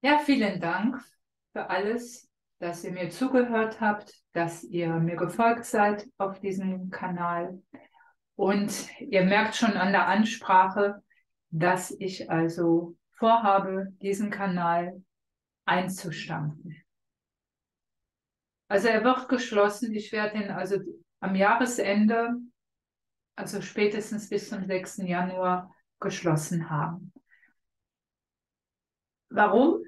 Ja, vielen Dank für alles, dass ihr mir zugehört habt, dass ihr mir gefolgt seid auf diesem Kanal. Und ihr merkt schon an der Ansprache, dass ich also vorhabe, diesen Kanal einzustampfen. Also er wird geschlossen. Ich werde ihn also am Jahresende, also spätestens bis zum 6. Januar, geschlossen haben. Warum?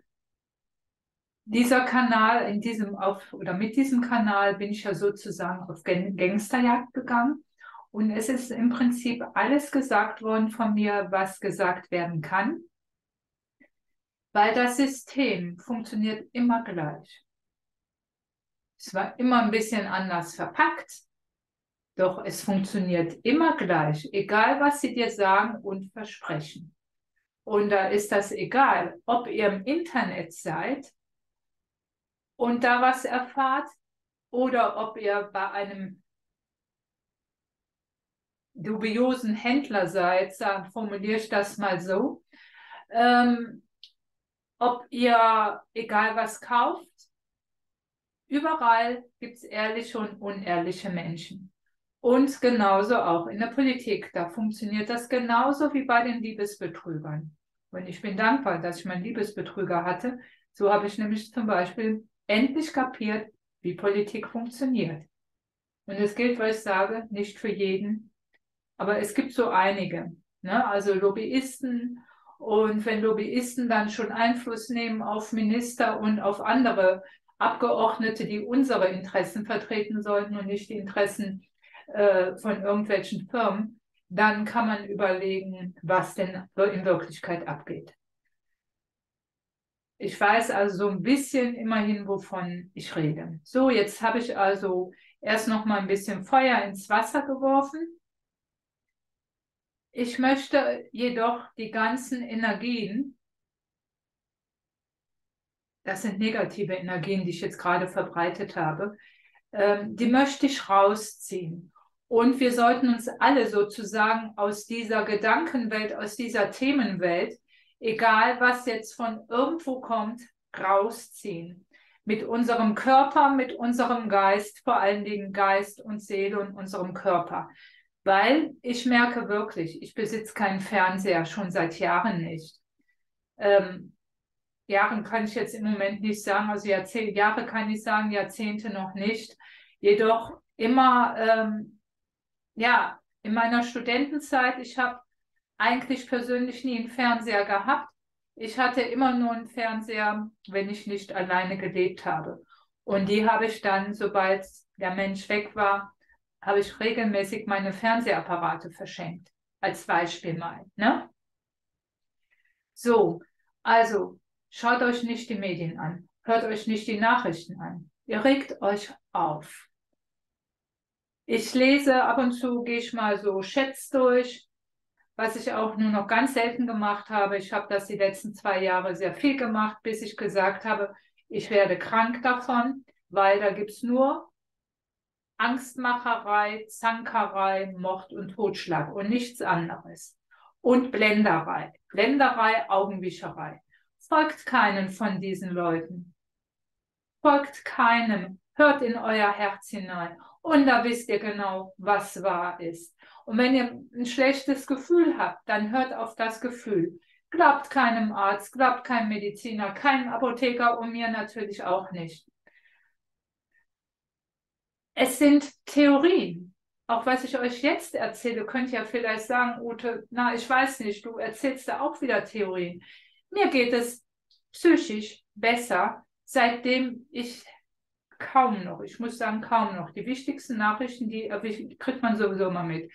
Dieser Kanal, in diesem auf, oder mit diesem Kanal bin ich ja sozusagen auf Gangsterjagd gegangen. Und es ist im Prinzip alles gesagt worden von mir, was gesagt werden kann, weil das System funktioniert immer gleich. Es war immer ein bisschen anders verpackt, doch es funktioniert immer gleich, egal was sie dir sagen und versprechen. Und da ist das egal, ob ihr im Internet seid und da was erfahrt oder ob ihr bei einem dubiosen Händler seid, formuliere ich das mal so, ähm, ob ihr egal was kauft, überall gibt es ehrliche und unehrliche Menschen. Und genauso auch in der Politik. Da funktioniert das genauso wie bei den Liebesbetrügern. Und ich bin dankbar, dass ich meinen Liebesbetrüger hatte. So habe ich nämlich zum Beispiel endlich kapiert, wie Politik funktioniert. Und es gilt, was ich sage, nicht für jeden, aber es gibt so einige. Ne? Also Lobbyisten. Und wenn Lobbyisten dann schon Einfluss nehmen auf Minister und auf andere Abgeordnete, die unsere Interessen vertreten sollten und nicht die Interessen äh, von irgendwelchen Firmen, dann kann man überlegen, was denn in Wirklichkeit abgeht. Ich weiß also so ein bisschen immerhin, wovon ich rede. So, jetzt habe ich also erst noch mal ein bisschen Feuer ins Wasser geworfen. Ich möchte jedoch die ganzen Energien, das sind negative Energien, die ich jetzt gerade verbreitet habe, ähm, die möchte ich rausziehen. Und wir sollten uns alle sozusagen aus dieser Gedankenwelt, aus dieser Themenwelt, egal was jetzt von irgendwo kommt, rausziehen. Mit unserem Körper, mit unserem Geist, vor allen Dingen Geist und Seele und unserem Körper. Weil ich merke wirklich, ich besitze keinen Fernseher, schon seit Jahren nicht. Ähm, Jahren kann ich jetzt im Moment nicht sagen, also Jahrzehnte, Jahre kann ich sagen, Jahrzehnte noch nicht. Jedoch immer ähm, ja, in meiner Studentenzeit, ich habe eigentlich persönlich nie einen Fernseher gehabt. Ich hatte immer nur einen Fernseher, wenn ich nicht alleine gelebt habe. Und die habe ich dann, sobald der Mensch weg war, habe ich regelmäßig meine Fernsehapparate verschenkt. Als Beispiel mal. Ne? So, also schaut euch nicht die Medien an, hört euch nicht die Nachrichten an. Ihr regt euch auf. Ich lese ab und zu, gehe ich mal so Chats durch, was ich auch nur noch ganz selten gemacht habe. Ich habe das die letzten zwei Jahre sehr viel gemacht, bis ich gesagt habe, ich werde krank davon, weil da gibt es nur Angstmacherei, Zankerei, Mord und Totschlag und nichts anderes. Und Blenderei. Blenderei, Augenwischerei. Folgt keinen von diesen Leuten. Folgt keinem. Hört in euer Herz hinein und da wisst ihr genau, was wahr ist. Und wenn ihr ein schlechtes Gefühl habt, dann hört auf das Gefühl. Glaubt keinem Arzt, glaubt keinem Mediziner, keinem Apotheker und mir natürlich auch nicht. Es sind Theorien. Auch was ich euch jetzt erzähle, könnt ihr vielleicht sagen, Ute, na, ich weiß nicht, du erzählst da auch wieder Theorien. Mir geht es psychisch besser, seitdem ich kaum noch, ich muss sagen, kaum noch. Die wichtigsten Nachrichten, die kriegt man sowieso mal mit.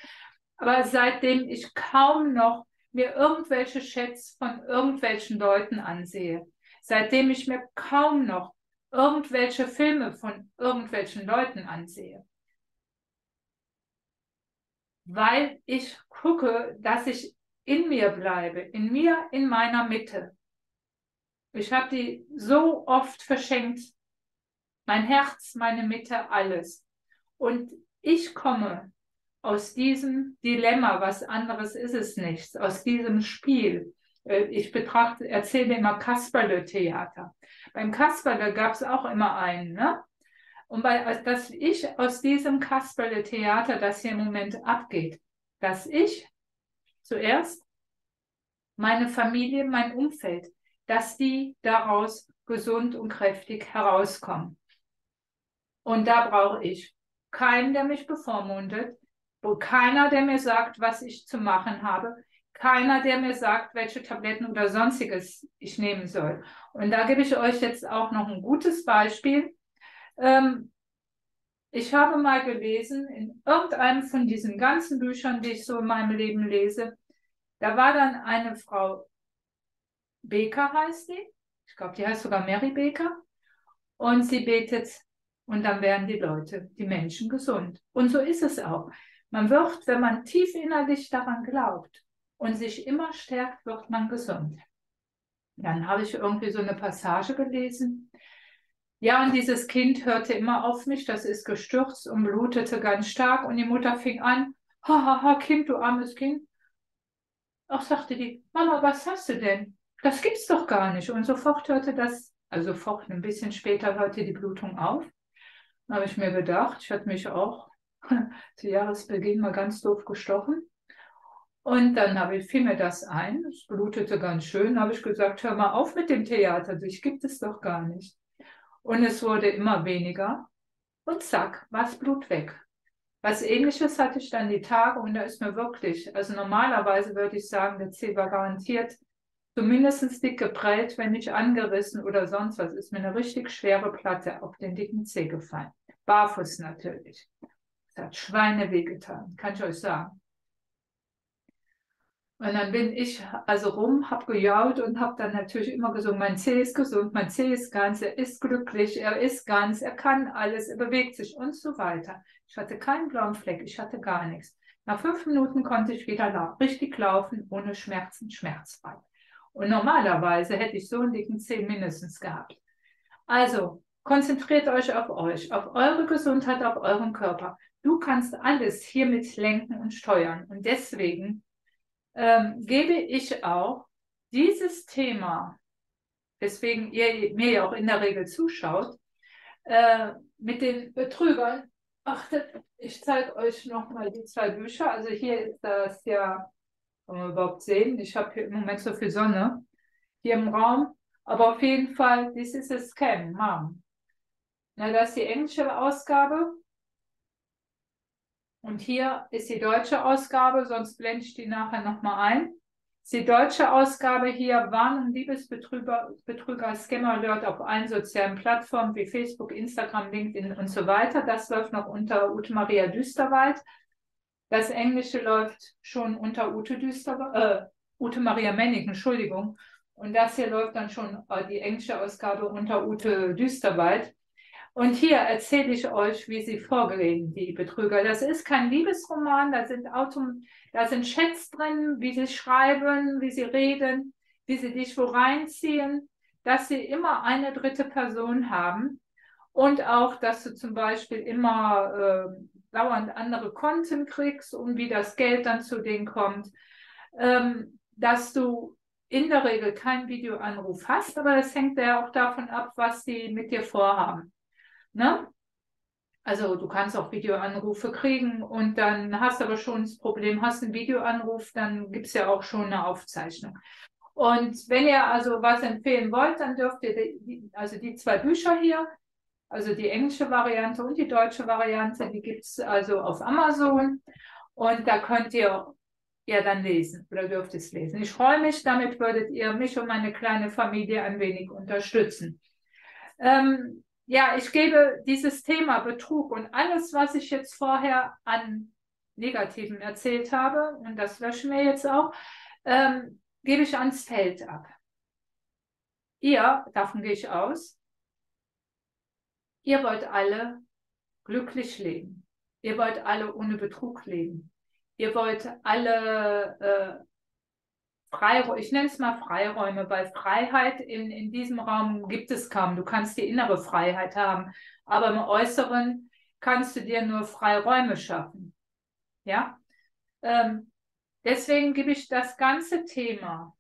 Aber seitdem ich kaum noch mir irgendwelche Chats von irgendwelchen Leuten ansehe, seitdem ich mir kaum noch irgendwelche Filme von irgendwelchen Leuten ansehe, weil ich gucke, dass ich in mir bleibe, in mir, in meiner Mitte. Ich habe die so oft verschenkt, mein Herz, meine Mitte, alles. Und ich komme aus diesem Dilemma, was anderes ist es nicht, aus diesem Spiel, Äh, ich betrachte, erzähle immer Kasperle-Theater. Beim Kasperle gab es auch immer einen, ne? Und also, dass ich aus diesem Kasperle-Theater, das hier im Moment abgeht, dass ich zuerst meine Familie, mein Umfeld, dass die daraus gesund und kräftig herauskommen. Und da brauche ich keinen, der mich bevormundet, keiner, der mir sagt, was ich zu machen habe, keiner, der mir sagt, welche Tabletten oder sonstiges ich nehmen soll. Und da gebe ich euch jetzt auch noch ein gutes Beispiel. Ähm, ich habe mal gelesen, in irgendeinem von diesen ganzen Büchern, die ich so in meinem Leben lese, da war dann eine Frau, Baker heißt die, ich glaube, die heißt sogar Mary Baker, und sie betet und dann werden die Leute, die Menschen gesund. Und so ist es auch. Man wird, wenn man tief innerlich daran glaubt und sich immer stärkt, wird man gesund. Dann habe ich irgendwie so eine Passage gelesen. Ja, und dieses Kind hörte immer auf mich, das ist gestürzt und blutete ganz stark. Und die Mutter fing an, hahaha, ha, ha, Kind, du armes Kind. Ach, sagte die, Mama, was hast du denn? Das gibt's doch gar nicht. Und sofort hörte das, also sofort, ein bisschen später hörte die Blutung auf. Habe ich mir gedacht, ich hatte mich auch zu Jahresbeginn mal ganz doof gestochen. Und dann habe ich, fiel mir das ein, es blutete ganz schön, habe ich gesagt, hör mal auf mit dem Theater, dich gibt es doch gar nicht. Und es wurde immer weniger und zack, war das Blut weg. Was ähnliches hatte ich dann die Tage und da ist mir wirklich, also normalerweise würde ich sagen, der Zeh war garantiert zumindest dick geprellt, wenn nicht angerissen oder sonst was, ist mir eine richtig schwere Platte auf den dicken Zeh gefallen. Barfuß natürlich. Das hat Schweine wehgetan, kann ich euch sagen. Und dann bin ich also rum, habe gejault und habe dann natürlich immer gesungen, mein Zeh ist gesund, mein Zeh ist ganz, er ist glücklich, er ist ganz, er kann alles, er bewegt sich und so weiter. Ich hatte keinen blauen Fleck, ich hatte gar nichts. Nach fünf Minuten konnte ich wieder la richtig laufen, ohne Schmerzen, schmerzfrei. Und normalerweise hätte ich so einen dicken Zeh mindestens gehabt. Also, konzentriert euch auf euch, auf eure Gesundheit, auf euren Körper. Du kannst alles hiermit lenken und steuern. Und deswegen ähm, gebe ich auch dieses Thema, weswegen ihr mir ja auch in der Regel zuschaut, äh, mit den Betrügern. Achtet, ich zeige euch nochmal die zwei Bücher. Also hier ist das ja, kann man überhaupt sehen, ich habe hier im Moment so viel Sonne hier im Raum. Aber auf jeden Fall, this is a scam, Mom. Na, das ist die englische Ausgabe. Und hier ist die deutsche Ausgabe, sonst blende ich die nachher nochmal ein. Die deutsche Ausgabe hier, Warnung, Liebesbetrüger, Betrüger, Scammer Alert auf allen sozialen Plattformen wie Facebook, Instagram, LinkedIn und so weiter. Das läuft noch unter Ute Maria Düsterwald. Das Englische läuft schon unter Ute Düsterwald, äh, Ute Maria Menning, Entschuldigung. Und das hier läuft dann schon äh, die englische Ausgabe unter Ute Düsterwald. Und hier erzähle ich euch, wie sie vorgehen, die Betrüger. Das ist kein Liebesroman, da sind, Autom sind Chats drin, wie sie schreiben, wie sie reden, wie sie dich wo reinziehen, dass sie immer eine dritte Person haben und auch, dass du zum Beispiel immer äh, dauernd andere Konten kriegst und wie das Geld dann zu denen kommt, ähm, dass du in der Regel keinen Videoanruf hast, aber das hängt ja auch davon ab, was sie mit dir vorhaben. Ne? Also du kannst auch Videoanrufe kriegen und dann hast aber schon das Problem, hast einen Videoanruf, dann gibt es ja auch schon eine Aufzeichnung. Und wenn ihr also was empfehlen wollt, dann dürft ihr die, also die zwei Bücher hier, also die englische Variante und die deutsche Variante, die gibt es also auf Amazon und da könnt ihr ja dann lesen oder dürft es lesen. Ich freue mich, damit würdet ihr mich und meine kleine Familie ein wenig unterstützen. Ähm, ja, ich gebe dieses Thema Betrug und alles, was ich jetzt vorher an Negativen erzählt habe, und das löschen wir jetzt auch, ähm, gebe ich ans Feld ab. Ihr, davon gehe ich aus, ihr wollt alle glücklich leben. Ihr wollt alle ohne Betrug leben. Ihr wollt alle äh, Freiräume, ich nenne es mal Freiräume, weil Freiheit in, in diesem Raum gibt es kaum. Du kannst die innere Freiheit haben, aber im Äußeren kannst du dir nur Freiräume schaffen. Ja? Ähm, deswegen gebe ich das ganze Thema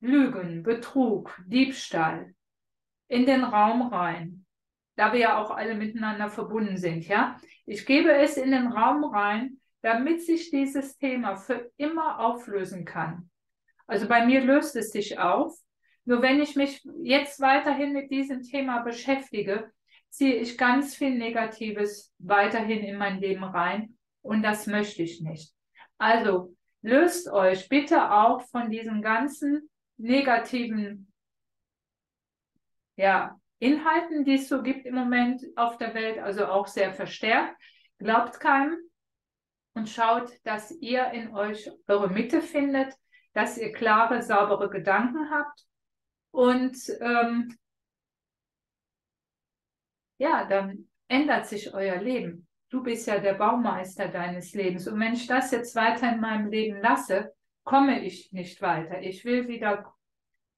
Lügen, Betrug, Diebstahl in den Raum rein, da wir ja auch alle miteinander verbunden sind, ja. Ich gebe es in den Raum rein, damit sich dieses Thema für immer auflösen kann. Also bei mir löst es sich auf. Nur wenn ich mich jetzt weiterhin mit diesem Thema beschäftige, ziehe ich ganz viel Negatives weiterhin in mein Leben rein und das möchte ich nicht. Also löst euch bitte auch von diesen ganzen negativen ja, Inhalten, die es so gibt im Moment auf der Welt, also auch sehr verstärkt. Glaubt keinem, und schaut, dass ihr in euch eure Mitte findet, dass ihr klare, saubere Gedanken habt und ähm, ja, dann ändert sich euer Leben. Du bist ja der Baumeister deines Lebens. Und wenn ich das jetzt weiter in meinem Leben lasse, komme ich nicht weiter. Ich will wieder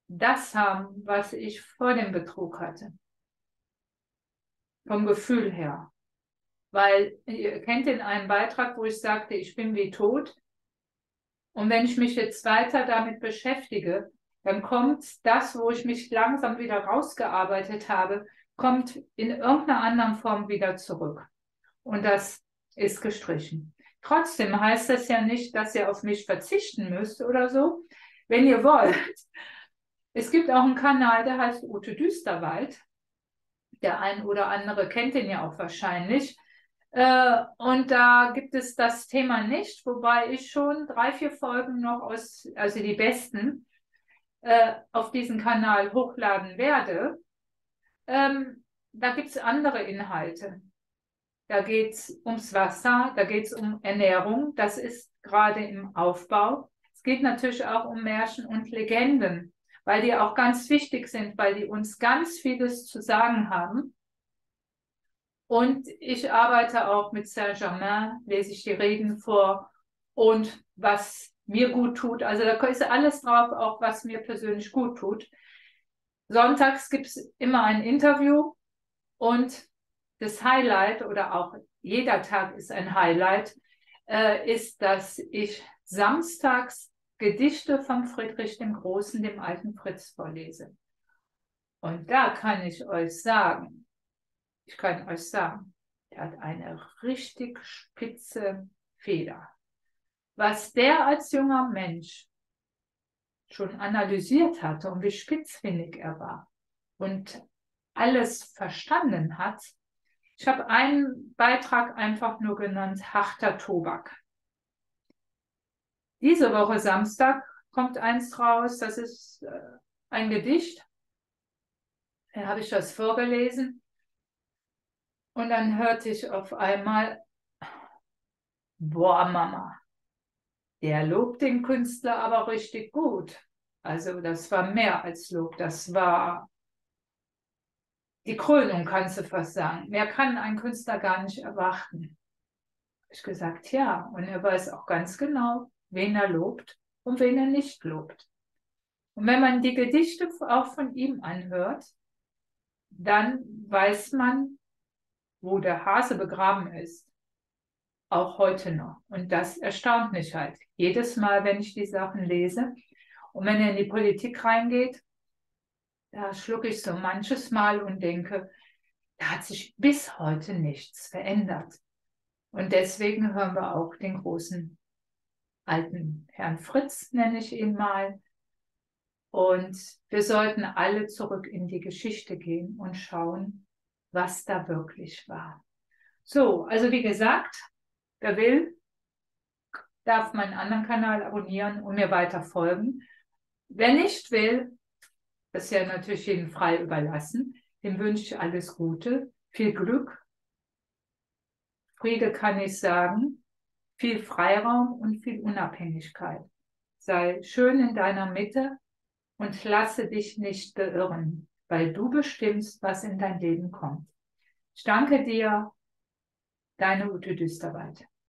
das haben, was ich vor dem Betrug hatte. Vom Gefühl her. Weil ihr kennt in einem Beitrag, wo ich sagte, ich bin wie tot. Und wenn ich mich jetzt weiter damit beschäftige, dann kommt das, wo ich mich langsam wieder rausgearbeitet habe, kommt in irgendeiner anderen Form wieder zurück. Und das ist gestrichen. Trotzdem heißt das ja nicht, dass ihr auf mich verzichten müsst oder so. Wenn ihr wollt. Es gibt auch einen Kanal, der heißt Ute Düsterwald. Der ein oder andere kennt den ja auch wahrscheinlich. Äh, und da gibt es das Thema nicht, wobei ich schon drei, vier Folgen noch aus, also die besten, äh, auf diesen Kanal hochladen werde. Ähm, da gibt es andere Inhalte. Da geht es ums Wasser, da geht es um Ernährung, das ist gerade im Aufbau. Es geht natürlich auch um Märchen und Legenden, weil die auch ganz wichtig sind, weil die uns ganz vieles zu sagen haben. Und ich arbeite auch mit Saint-Germain, lese ich die Reden vor und was mir gut tut. Also da ist alles drauf, auch was mir persönlich gut tut. Sonntags gibt es immer ein Interview und das Highlight oder auch jeder Tag ist ein Highlight, äh, ist, dass ich samstags Gedichte von Friedrich dem Großen, dem alten Fritz, vorlese. Und da kann ich euch sagen, ich kann euch sagen, er hat eine richtig spitze Feder. Was der als junger Mensch schon analysiert hatte und wie spitzfindig er war und alles verstanden hat. Ich habe einen Beitrag einfach nur genannt, harter Tobak. Diese Woche Samstag kommt eins raus, das ist äh, ein Gedicht. Da habe ich das vorgelesen. Und dann hörte ich auf einmal, boah, Mama, der lobt den Künstler aber richtig gut. Also das war mehr als Lob, das war die Krönung, kannst du fast sagen. Mehr kann ein Künstler gar nicht erwarten. Ich gesagt, ja, und er weiß auch ganz genau, wen er lobt und wen er nicht lobt. Und wenn man die Gedichte auch von ihm anhört, dann weiß man, wo der Hase begraben ist, auch heute noch. Und das erstaunt mich halt. Jedes Mal, wenn ich die Sachen lese und wenn er in die Politik reingeht, da schlucke ich so manches Mal und denke, da hat sich bis heute nichts verändert. Und deswegen hören wir auch den großen alten Herrn Fritz, nenne ich ihn mal. Und wir sollten alle zurück in die Geschichte gehen und schauen, was da wirklich war. So, also wie gesagt, wer will, darf meinen anderen Kanal abonnieren und mir weiter folgen. Wer nicht will, das ist ja natürlich jedem frei überlassen, dem wünsche ich alles Gute, viel Glück, Friede kann ich sagen, viel Freiraum und viel Unabhängigkeit. Sei schön in deiner Mitte und lasse dich nicht beirren weil du bestimmst, was in dein Leben kommt. Ich danke dir, deine Ute Düsterwald.